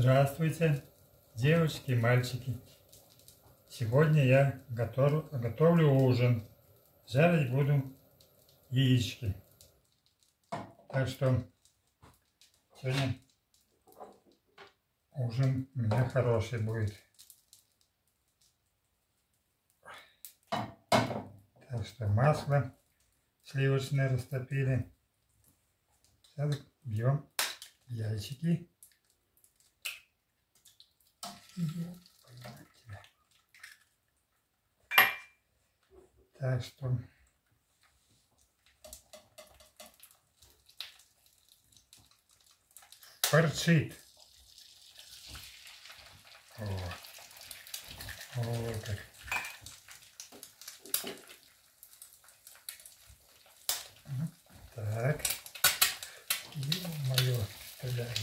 Здравствуйте, девочки и мальчики. Сегодня я готов, готовлю ужин. Жарить буду яички. Так что сегодня ужин у меня хороший будет. Так что масло сливочное растопили. Сейчас бьем яйчики. Так что форчит. О, вот так. Так. Ё-моё, стреляет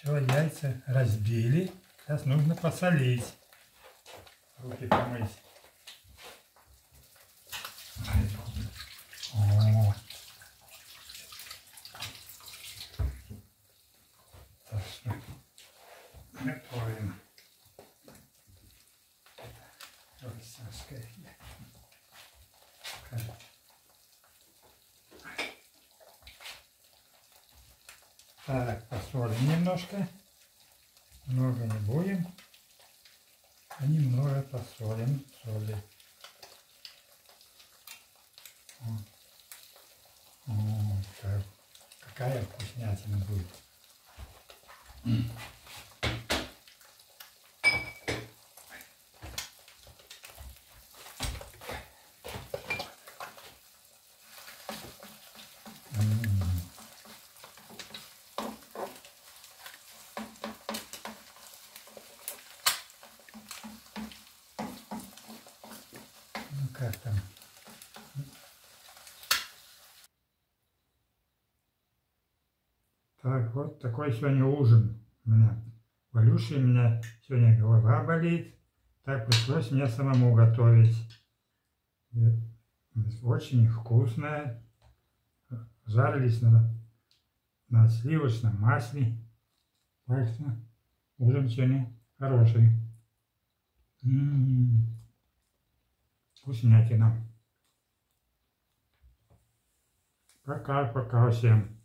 Все, яйца разбили. Сейчас нужно посолить. Руки помыть. Вот. Готовим. Вот Сашка. Так, посолим немножко. Много не будем. А немного посолим соли. Так. Какая вкуснятина будет. Как там? Так, вот такой сегодня ужин у меня. Валюши, у меня сегодня голова болит. Так пришлось мне самому готовить. Очень вкусное. Жарились на, на сливочном масле. Так что ужин сегодня хороший. М-м-м. Вкуснятина. Пока-пока всем.